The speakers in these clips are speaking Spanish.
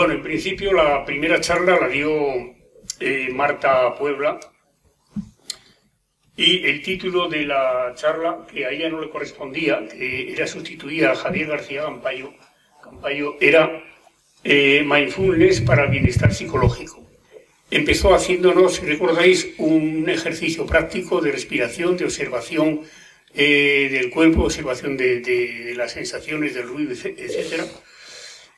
Bueno, en principio la primera charla la dio eh, Marta Puebla y el título de la charla, que a ella no le correspondía, que era sustituida a Javier García Campayo, Campayo era eh, Mindfulness para el bienestar psicológico. Empezó haciéndonos, si recordáis, un ejercicio práctico de respiración, de observación eh, del cuerpo, observación de, de, las sensaciones, del ruido, etcétera.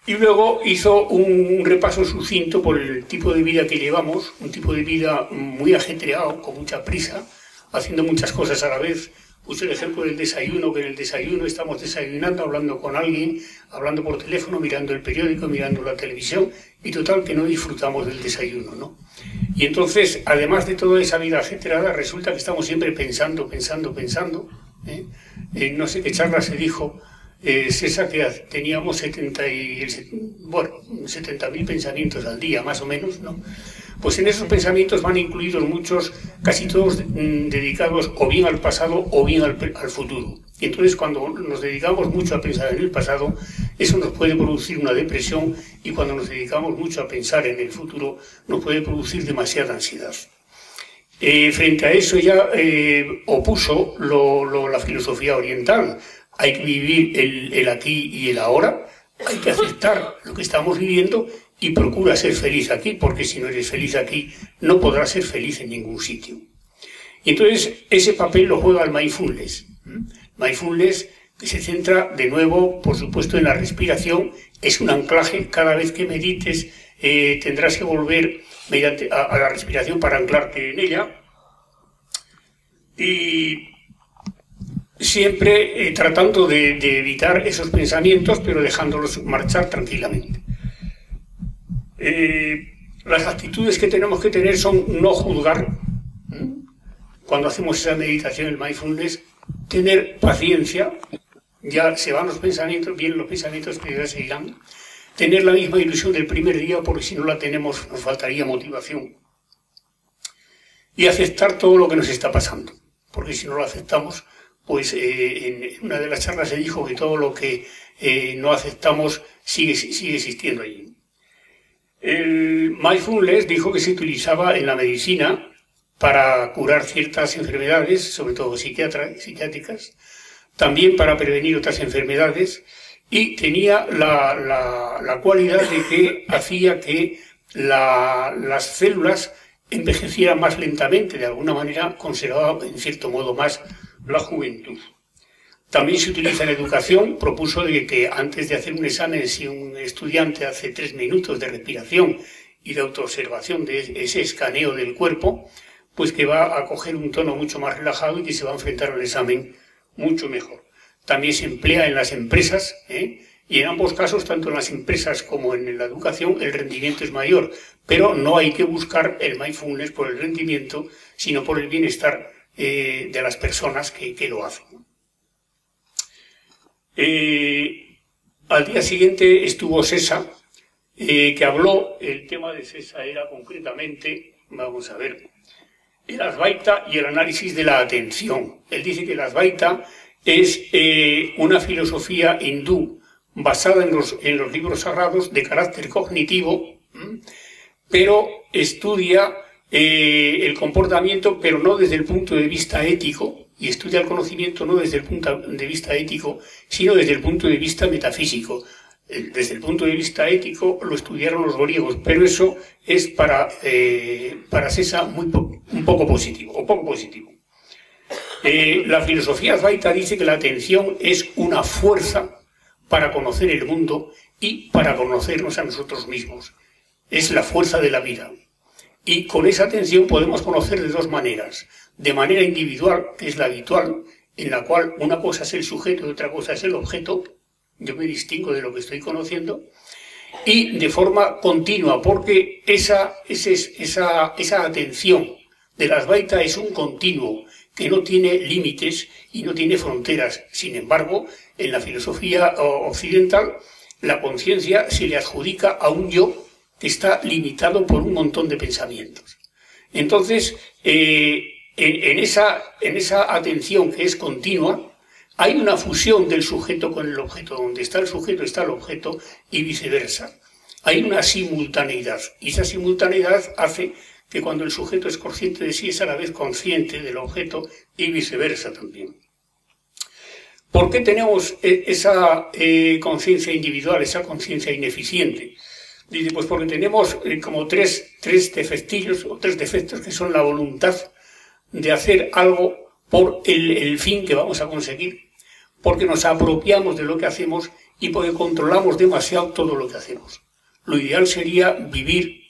Y luego hizo un repaso sucinto por el tipo de vida que llevamos, un tipo de vida muy ajetreado, con mucha prisa, haciendo muchas cosas a la vez. Puse el ejemplo del desayuno, que en el desayuno estamos desayunando, hablando con alguien, hablando por teléfono, mirando el periódico, mirando la televisión, y total que no disfrutamos del desayuno, ¿no? Y entonces, además de toda esa vida ajetreada, resulta que estamos siempre pensando, pensando, pensando. ¿eh? En no sé qué charla se dijo, eh, César, que teníamos 70 y, bueno, 70.000 pensamientos al día, más o menos, ¿no? Pues en esos pensamientos van incluidos muchos, casi todos mm, dedicados o bien al pasado o bien al, al futuro. Y entonces cuando nos dedicamos mucho a pensar en el pasado, eso nos puede producir una depresión y cuando nos dedicamos mucho a pensar en el futuro, nos puede producir demasiada ansiedad. Eh, frente a eso ella eh, opuso lo, la filosofía oriental. Hay que vivir el, aquí y el ahora, hay que aceptar lo que estamos viviendo y procura ser feliz aquí, porque si no eres feliz aquí, no podrás ser feliz en ningún sitio. Y entonces ese papel lo juega el mindfulness. Mindfulness que se centra de nuevo, por supuesto, en la respiración, es un anclaje, cada vez que medites eh, tendrás que volver mediante, a, la respiración para anclarte en ella. Y siempre eh, tratando de, evitar esos pensamientos, pero dejándolos marchar tranquilamente. Eh, las actitudes que tenemos que tener son no juzgar. Cuando hacemos esa meditación, el mindfulness, tener paciencia, ya se van los pensamientos, vienen los pensamientos que ya se irán. Tener la misma ilusión del primer día, porque si no la tenemos nos faltaría motivación. Y aceptar todo lo que nos está pasando, porque si no lo aceptamos, pues eh, en una de las charlas se dijo que todo lo que eh, no aceptamos sigue, sigue existiendo allí. El mindfulness dijo que se utilizaba en la medicina para curar ciertas enfermedades, sobre todo psiquiátricas, también para prevenir otras enfermedades, y tenía la, cualidad de que hacía que las células envejecieran más lentamente, de alguna manera conservaba en cierto modo más la juventud. También se utiliza en educación, propuso que antes de hacer un examen, si un estudiante hace tres minutos de respiración y de autoobservación de ese escaneo del cuerpo, pues que va a coger un tono mucho más relajado y que se va a enfrentar al examen mucho mejor. También se emplea en las empresas, ¿eh? y en ambos casos, tanto en las empresas como en la educación, el rendimiento es mayor, pero no hay que buscar el mindfulness por el rendimiento, sino por el bienestar eh, de las personas que, que lo hacen. Eh, al día siguiente estuvo César, eh, que habló, el tema de César era concretamente, vamos a ver, el Advaita y el análisis de la atención. Él dice que el Advaita es una filosofía hindú basada en los, en los libros sagrados de carácter cognitivo, pero estudia el comportamiento, pero no desde el punto de vista ético, y estudia el conocimiento no desde el punto de vista ético, sino desde el punto de vista metafísico. Desde el punto de vista ético lo estudiaron los griegos, pero eso es para, eh, para César muy un poco positivo, o poco positivo. Eh, la filosofía Advaita dice que la atención es una fuerza para conocer el mundo y para conocernos a nosotros mismos. Es la fuerza de la vida. Y con esa atención podemos conocer de dos maneras. De manera individual, que es la habitual, en la cual una cosa es el sujeto y otra cosa es el objeto, yo me distingo de lo que estoy conociendo, y de forma continua, porque esa, esa, esa atención de las baitas es un continuo que no tiene límites y no tiene fronteras. Sin embargo, en la filosofía occidental, la conciencia se le adjudica a un yo está limitado por un montón de pensamientos. Entonces, eh, en, esa, en esa atención que es continua, hay una fusión del sujeto con el objeto. Donde está el sujeto está el objeto y viceversa. hay una simultaneidad. Y esa simultaneidad hace que cuando el sujeto es consciente de sí es a la vez consciente del objeto y viceversa también. ¿Por qué tenemos e, esa eh, conciencia individual, esa conciencia ineficiente? Dice, pues porque tenemos eh, como tres, tres defectillos o tres defectos que son la voluntad de hacer algo por el fin que vamos a conseguir, porque nos apropiamos de lo que hacemos y porque controlamos demasiado todo lo que hacemos. Lo ideal sería vivir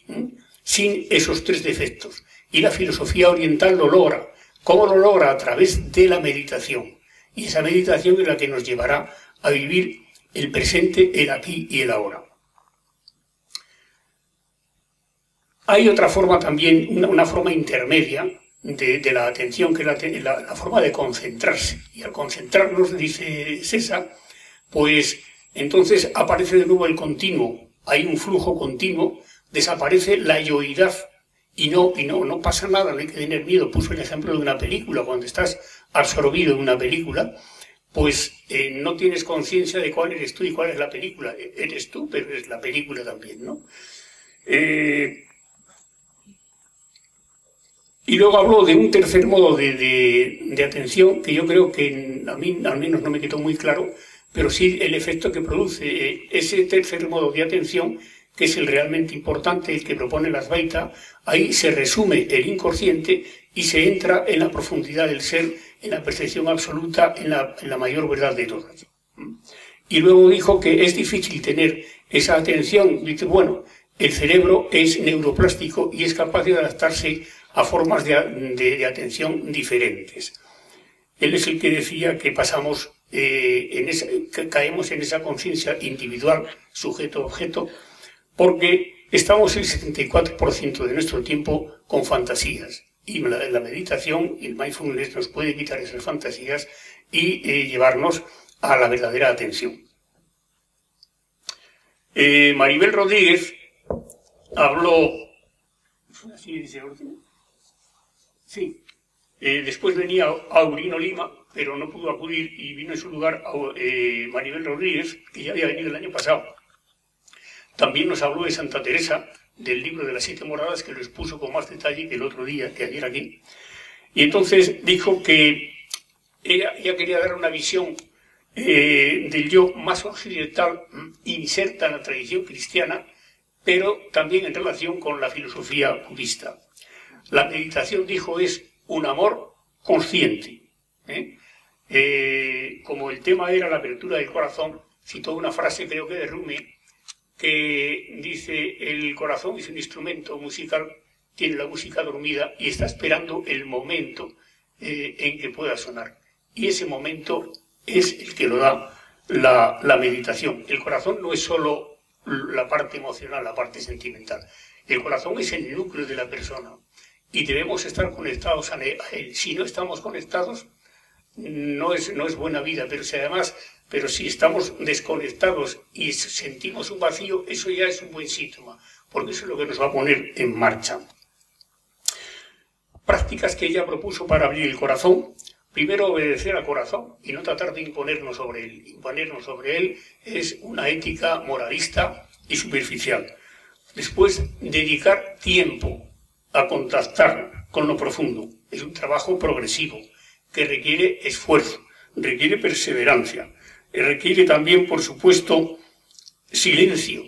sin esos tres defectos. Y la filosofía oriental lo logra. ¿Cómo lo logra? A través de la meditación. Y esa meditación es la que nos llevará a vivir el presente, el aquí y el ahora. Hay otra forma también, una, forma intermedia de, la atención, que es la, forma de concentrarse. Y al concentrarnos, dice César, pues entonces aparece de nuevo el continuo. Hay un flujo continuo, desaparece la yoidad y no, y no, no pasa nada, no hay que tener miedo. Puso el ejemplo de una película, cuando estás absorbido en una película, pues eh, no tienes conciencia de cuál eres tú y cuál es la película. E, eres tú, pero es la película también, ¿no? Eh, y luego habló de un tercer modo de, atención que yo creo que a mí al menos no me quedó muy claro, pero sí el efecto que produce eh, ese tercer modo de atención, que es el realmente importante, el que propone las Baita, ahí se resume el inconsciente y se entra en la profundidad del ser, en la percepción absoluta, en la, en la mayor verdad de todas. Y luego dijo que es difícil tener esa atención, dice, bueno, el cerebro es neuroplástico y es capaz de adaptarse a formas de, atención diferentes. Él es el que decía que pasamos, eh, en que caemos en esa conciencia individual, sujeto-objeto, porque estamos el 74% de nuestro tiempo con fantasías. Y la, meditación y el mindfulness nos puede quitar esas fantasías y eh, llevarnos a la verdadera atención. Eh, Maribel Rodríguez habló, Sí. Eh, después venía Aurino Lima, pero no pudo acudir y vino en su lugar eh, Maribel Rodríguez, que ya había venido el año pasado. También nos habló de Santa Teresa, del libro de las siete moradas, que lo expuso con más detalle que el otro día, que ayer aquí. Y entonces dijo que ella, quería dar una visión eh, del yo más occidental, inserta en la tradición cristiana, pero también en relación con la filosofía budista. La meditación, dijo, es un amor consciente. ¿eh? Eh, como el tema era la apertura del corazón, citó una frase, creo que de Rumi, que dice, el corazón es un instrumento musical, tiene la música dormida y está esperando el momento eh, en que pueda sonar. Y ese momento es el que lo da la, la meditación. El corazón no es solo la parte emocional, la parte sentimental. El corazón es el núcleo de la persona y debemos estar conectados a él. Si no estamos conectados, no es, no es buena vida, pero si además, pero si estamos desconectados y sentimos un vacío, eso ya es un buen síntoma, porque eso es lo que nos va a poner en marcha. Prácticas que ella propuso para abrir el corazón. Primero, obedecer al corazón y no tratar de imponernos sobre él. Imponernos sobre él es una ética moralista y superficial. Después, dedicar tiempo a contactar con lo profundo. Es un trabajo progresivo que requiere esfuerzo, requiere perseverancia, requiere también, por supuesto, silencio,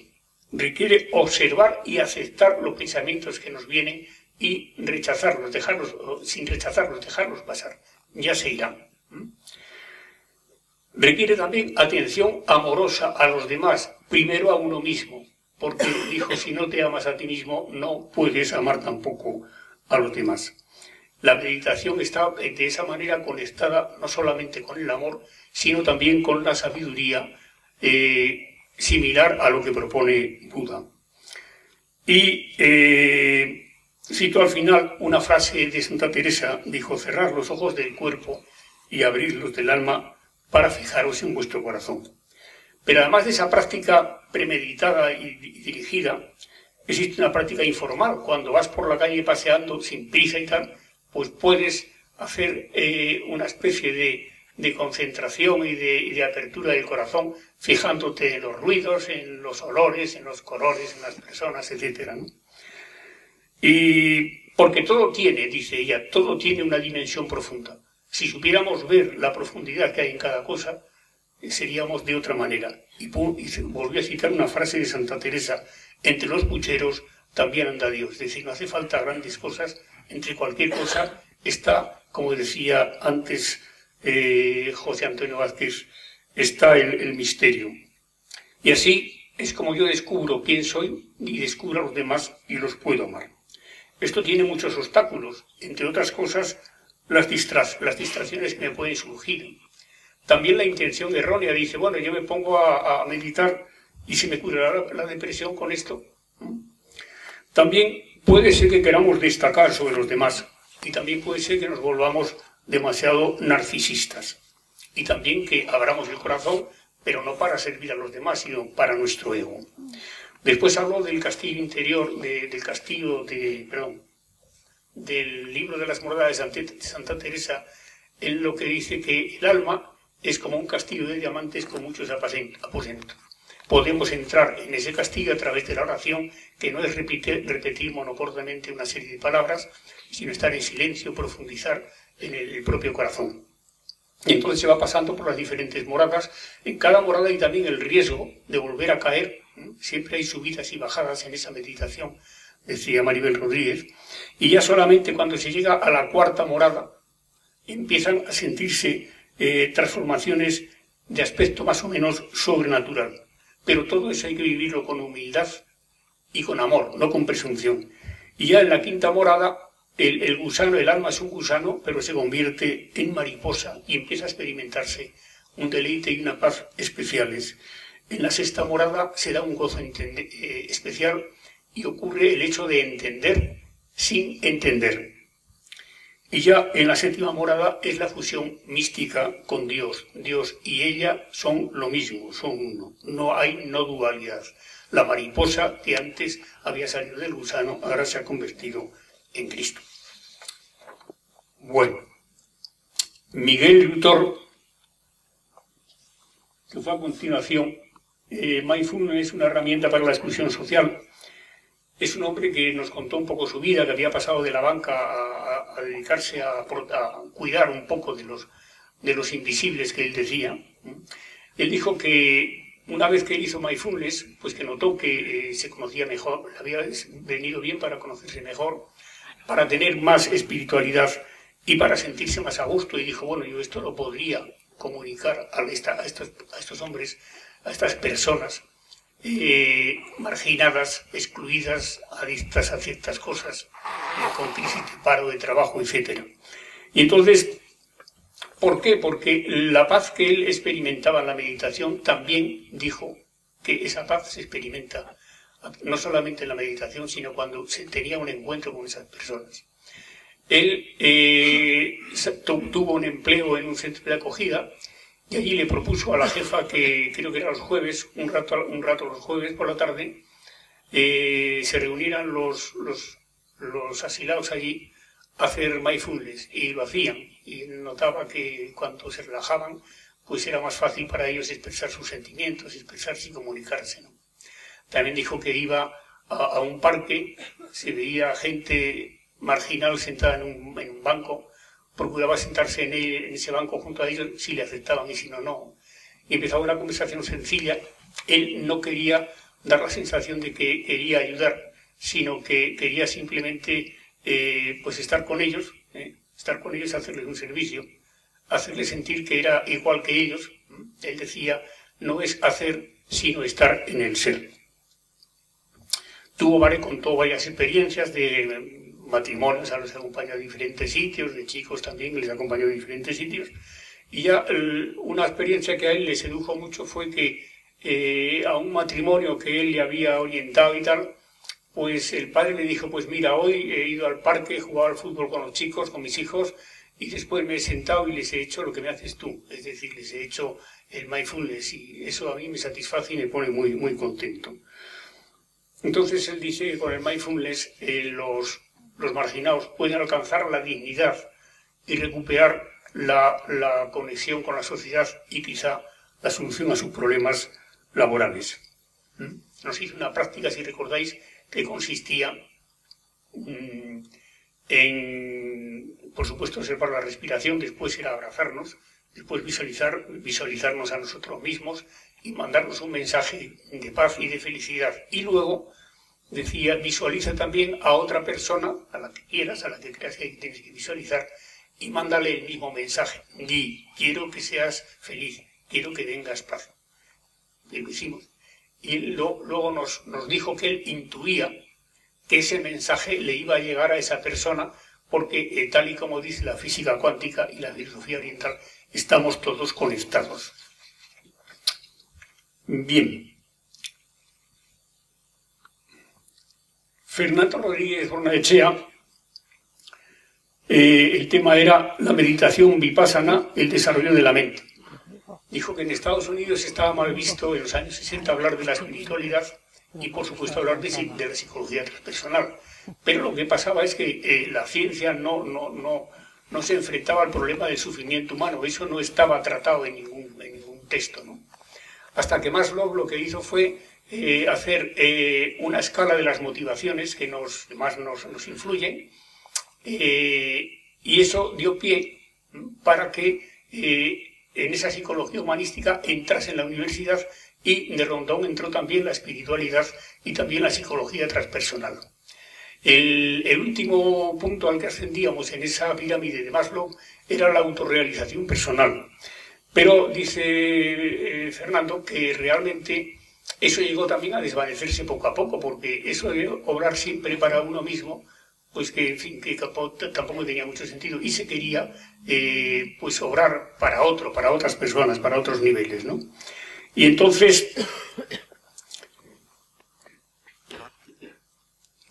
requiere observar y aceptar los pensamientos que nos vienen y rechazarlos, dejarlos, sin rechazarlos, dejarlos pasar. Ya se irán. Requiere también atención amorosa a los demás, primero a uno mismo, porque dijo, si no te amas a ti mismo, no puedes amar tampoco a los demás. La meditación está de esa manera conectada no solamente con el amor, sino también con la sabiduría, eh, similar a lo que propone Buda. Y eh, cito al final una frase de Santa Teresa, dijo, cerrar los ojos del cuerpo y abrirlos del alma para fijaros en vuestro corazón. Pero además de esa práctica premeditada y dirigida, existe una práctica informal. Cuando vas por la calle paseando sin prisa y tal, pues puedes hacer eh, una especie de de concentración y de, apertura del corazón, fijándote en los ruidos, en los olores, en los colores, en las personas, etc. Y porque todo tiene, dice ella, todo tiene una dimensión profunda. Si supiéramos ver la profundidad que hay en cada cosa, seríamos de otra manera. Y, y volvió a citar una frase de Santa Teresa, entre los pucheros también anda Dios. Es decir, no hace falta grandes cosas, entre cualquier cosa está, como decía antes eh, José Antonio Vázquez, está el, misterio. Y así es como yo descubro quién soy y descubro a los demás y los puedo amar. Esto tiene muchos obstáculos, entre otras cosas las, las distracciones que me pueden surgir. También la intención errónea dice, bueno, yo me pongo a, meditar y se me curará la, depresión con esto. También puede ser que queramos destacar sobre los demás y también puede ser que nos volvamos demasiado narcisistas y también que abramos el corazón, pero no para servir a los demás, sino para nuestro ego. Después hablo del castillo interior, del castillo de, perdón, del libro de las moradas de Santa Teresa, en lo que dice que el alma es como un castillo de diamantes con muchos aposentos. Podemos entrar en ese castillo a través de la oración, que no es repetir, repetir una serie de palabras, sino estar en silencio, profundizar en el propio corazón. Y entonces se va pasando por las diferentes moradas. En cada morada hay también el riesgo de volver a caer. Siempre hay subidas y bajadas en esa meditación, decía Maribel Rodríguez. Y ya solamente cuando se llega a la cuarta morada empiezan a sentirse eh, transformaciones de aspecto más o menos sobrenatural. Pero todo eso hay que vivirlo con humildad y con amor, no con presunción. Y ya en la quinta morada el, gusano, el alma es un gusano, pero se convierte en mariposa y empieza a experimentarse un deleite y una paz especiales. En la sexta morada se da un gozo eh, especial y ocurre el hecho de entender sin entender. Y ya en la séptima morada es la fusión mística con Dios. Dios y ella son lo mismo, son uno. No hay no dualidad. La mariposa que antes había salido del gusano ahora se ha convertido en Cristo. Bueno, Miguel Luthor, que fue a continuación, eh, es una herramienta para la exclusión social. Es un hombre que nos contó un poco su vida, que había pasado de la banca a, dedicarse a, cuidar un poco de los, de los invisibles que él decía. Él dijo que una vez que él hizo Mindfulness, pues que notó que eh, se conocía mejor, le había venido bien para conocerse mejor, para tener más espiritualidad y para sentirse más a gusto. Y dijo, bueno, yo esto lo podría comunicar a, estos, hombres, a estas personas eh, marginadas, excluidas, adictas a ciertas cosas, eh, con de paro, de trabajo, etc. Y entonces, ¿por qué? Porque la paz que él experimentaba en la meditación también dijo que esa paz se experimenta no solamente en la meditación, sino cuando se tenía un encuentro con esas personas. Él eh, tuvo un empleo en un centro de acogida y allí le propuso a la jefa que creo que era los jueves, un rato, un rato los jueves por la tarde, eh, se reunieran los, los, los asilados allí a hacer mindfulness y lo hacían. Y notaba que cuando se relajaban, pues era más fácil para ellos expresar sus sentimientos, expresarse y comunicarse. También dijo que iba a, un parque, se veía gente marginal sentada en un, en un banco, procuraba sentarse en, en, ese banco junto a ellos si le aceptaban y si no, no. Y empezaba una conversación sencilla. Él no quería dar la sensación de que quería ayudar, sino que quería simplemente eh, pues estar con ellos, eh, estar con ellos, hacerles un servicio, hacerles sentir que era igual que ellos. Él decía, no es hacer, sino estar en el ser. Tuvo, vale, contó varias experiencias de matrimonios a los que acompañó a diferentes sitios, de chicos también les acompañó a diferentes sitios. Y ya una experiencia que a él le sedujo mucho fue que eh, a un matrimonio que él le había orientado y tal, pues el padre le dijo, pues mira, hoy he ido al parque, he jugado al fútbol con los chicos, con mis hijos, y después me he sentado y les he hecho lo que me haces tú, es decir, les he hecho el mindfulness y eso a mí me satisface y me pone muy, muy contento. Entonces él dice que con el mindfulness eh, los, los marginados pueden alcanzar la dignidad y recuperar la, conexión con la sociedad y quizá la solución a sus problemas laborales. ¿Mm? Nos hizo una práctica, si recordáis, que consistía mm, en, por supuesto, observar la respiración, después era abrazarnos, después visualizar, visualizarnos a nosotros mismos y mandarnos un mensaje de paz y de felicidad. Y luego decía, visualiza también a otra persona, a la que quieras, a la que creas que tienes que visualizar, y mándale el mismo mensaje. Di, quiero que seas feliz, quiero que tengas paz. Y lo hicimos. Y luego nos, dijo que él intuía que ese mensaje le iba a llegar a esa persona porque eh, tal y como dice la física cuántica y la filosofía oriental, estamos todos conectados. Bien. Fernando Rodríguez Bornaechea, eh, el tema era la meditación vipassana, el desarrollo de la mente. Dijo que en Estados Unidos estaba mal visto en los años 60 hablar de la espiritualidad y por supuesto hablar de, la psicología transpersonal. Pero lo que pasaba es que eh, la ciencia no, no, no, no, se enfrentaba al problema del sufrimiento humano, eso no estaba tratado en ningún, texto. ¿no? Hasta que Maslow lo que hizo fue eh, hacer eh, una escala de las motivaciones que nos, más nos, nos influyen, y eso dio pie para que en esa psicología humanística entrase en la universidad y de Rondón entró también la espiritualidad y también la psicología transpersonal. El, último punto al que ascendíamos en esa pirámide de Maslow era la autorrealización personal. Pero dice eh, Fernando que realmente eso llegó también a desvanecerse poco a poco, porque eso de obrar siempre para uno mismo, pues que, en fin, que tampoco tenía mucho sentido. Y se quería, eh, pues, obrar para otro, para otras personas, para otros niveles, ¿no? Y entonces,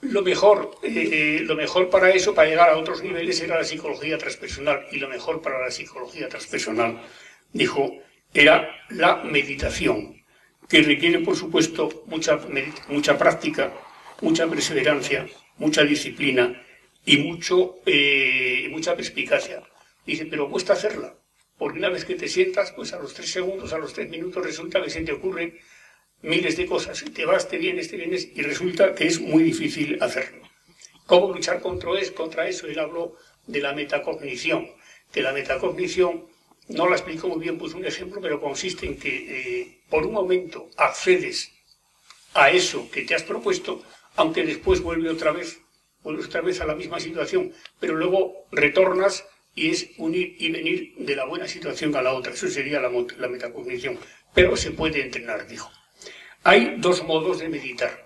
lo mejor, eh, lo mejor para eso, para llegar a otros niveles, era la psicología transpersonal. Y lo mejor para la psicología transpersonal, dijo, era la meditación, que requiere, por supuesto, mucha, mucha práctica, mucha perseverancia, mucha disciplina y mucho, eh, mucha perspicacia. Dice, pero cuesta hacerla. Porque una vez que te sientas, pues a los tres segundos, a los tres minutos, resulta que se te ocurren miles de cosas. Te vas, te vienes, te vienes, y resulta que es muy difícil hacerlo. ¿Cómo luchar contra, eso? contra eso? Él habló de la metacognición. Que la metacognición, no la explico muy bien, pues un ejemplo, pero consiste en que eh, por un momento accedes a eso que te has propuesto, aunque después vuelve otra vez, vuelves otra vez a la misma situación, pero luego retornas y es unir y venir de la buena situación a la otra. Eso sería la, la metacognición. Pero se puede entrenar, dijo. Hay dos modos de meditar.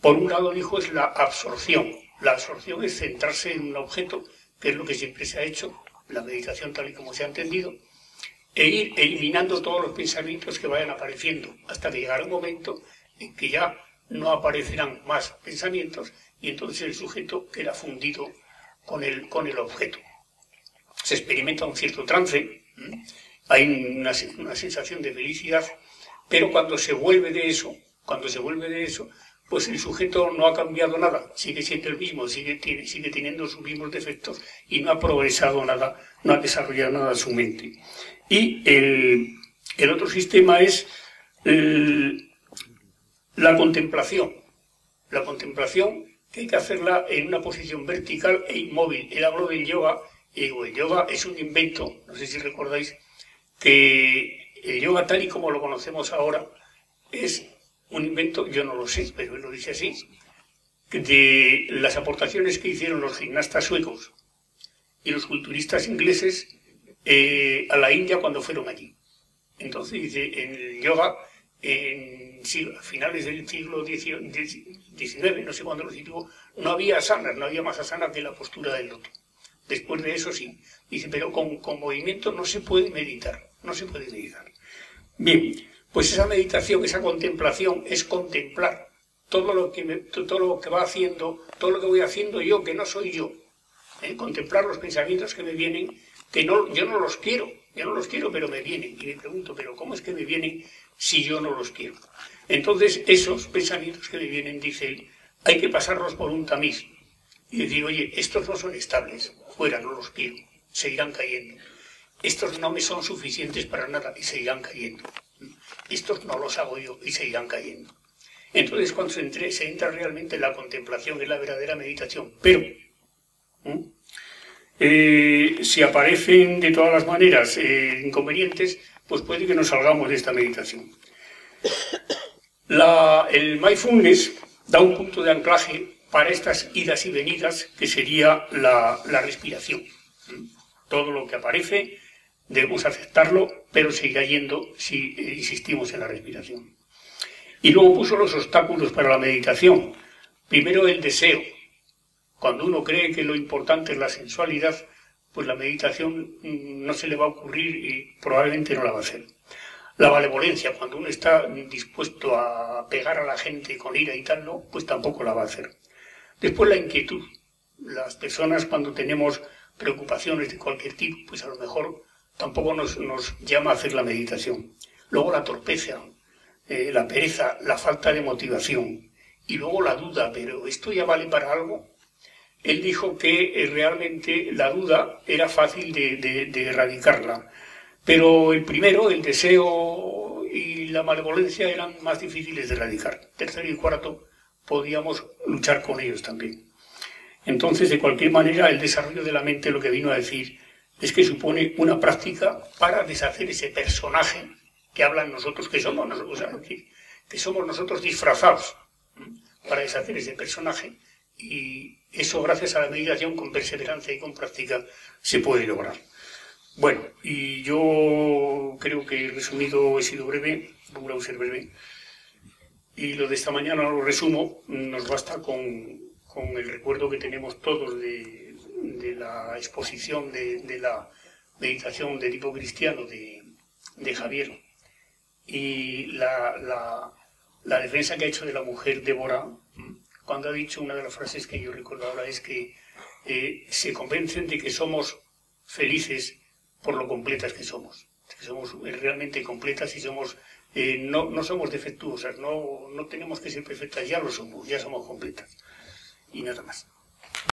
Por un lado, dijo, es la absorción. La absorción es centrarse en un objeto, que es lo que siempre se ha hecho, la meditación tal y como se ha entendido, e ir eliminando todos los pensamientos que vayan apareciendo, hasta que llegará un momento en que ya no aparecerán más pensamientos y entonces el sujeto queda fundido con el, con el objeto. Se experimenta un cierto trance, hay una, sensación de felicidad, pero cuando se vuelve de eso, cuando se vuelve de eso, pues el sujeto no ha cambiado nada, sigue siendo el mismo, sigue, sigue teniendo sus mismos defectos y no ha progresado nada, no ha desarrollado nada su mente. Y el, otro sistema es la contemplación. La contemplación que hay que hacerla en una posición vertical e inmóvil. Él habló del yoga y el yoga es un invento, no sé si recordáis, que el yoga tal y como lo conocemos ahora es un invento, yo no lo sé, pero él lo dice así, de las aportaciones que hicieron los gimnastas suecos y los culturistas ingleses eh, a la India cuando fueron allí. Entonces dice, en el yoga, en finales del siglo XIX, no sé cuándo lo situó, no había asanas, no había más asanas que la postura del loto. Después de eso sí. Dice, pero con, movimiento no se puede meditar, no se puede meditar. Bien, pues esa meditación, esa contemplación es contemplar todo lo que, todo lo que va haciendo, todo lo que voy haciendo yo, que no soy yo. ¿eh? Contemplar los pensamientos que me vienen, que no, yo no los quiero, yo no los quiero, pero me vienen. Y me pregunto, pero ¿cómo es que me vienen si yo no los quiero? Entonces, esos pensamientos que me vienen, dice él, hay que pasarlos por un tamiz y decir, oye, estos no son estables, fuera, no los quiero, seguirán cayendo. estos no me son suficientes para nada y seguirán cayendo. Estos no los hago yo y seguirán cayendo. Entonces cuando se, se entra realmente en la contemplación, en la verdadera meditación. Pero, eh, si aparecen de todas las maneras eh, inconvenientes, pues puede que nos salgamos de esta meditación. el mindfulness da un punto de anclaje para estas idas y venidas que sería la, respiración. Todo lo que aparece debemos aceptarlo, pero seguirá yendo si insistimos en la respiración. Y luego puso los obstáculos para la meditación. Primero el deseo. Cuando uno cree que lo importante es la sensualidad, pues la meditación mm, no se le va a ocurrir y probablemente no la va a hacer. La malevolencia, cuando uno está dispuesto a pegar a la gente con ira y tal, no, pues tampoco la va a hacer. Después la inquietud. Las personas cuando tenemos preocupaciones de cualquier tipo, pues a lo mejor tampoco nos, llama a hacer la meditación. Luego la torpeza, eh, la pereza, la falta de motivación. Y luego la duda, pero ¿esto ya vale para algo? Él dijo que eh, realmente la duda era fácil de, erradicarla, pero el primero, el deseo y la malevolencia eran más difíciles de erradicar. Tercero y cuarto podíamos luchar con ellos también. Entonces, de cualquier manera, el desarrollo de la mente lo que vino a decir es que supone una práctica para deshacer ese personaje que hablan nosotros, que somos nosotros, que somos nosotros disfrazados, para deshacer ese personaje. Y eso gracias a la meditación con perseverancia y con práctica se puede lograr. Bueno, y yo creo que resumido he sido breve, a ser breve, y lo de esta mañana lo resumo, nos basta con, con el recuerdo que tenemos todos de, de la exposición de, de, la meditación de tipo cristiano de, de Javier y la, la, la, defensa que ha hecho de la mujer Débora, cuando ha dicho una de las frases que yo recuerdo ahora es que eh, se convencen de que somos felices por lo completas que somos, que somos realmente completas y somos eh, no, no, somos defectuosas, no, no tenemos que ser perfectas, ya lo somos, ya somos completas. Y nada más.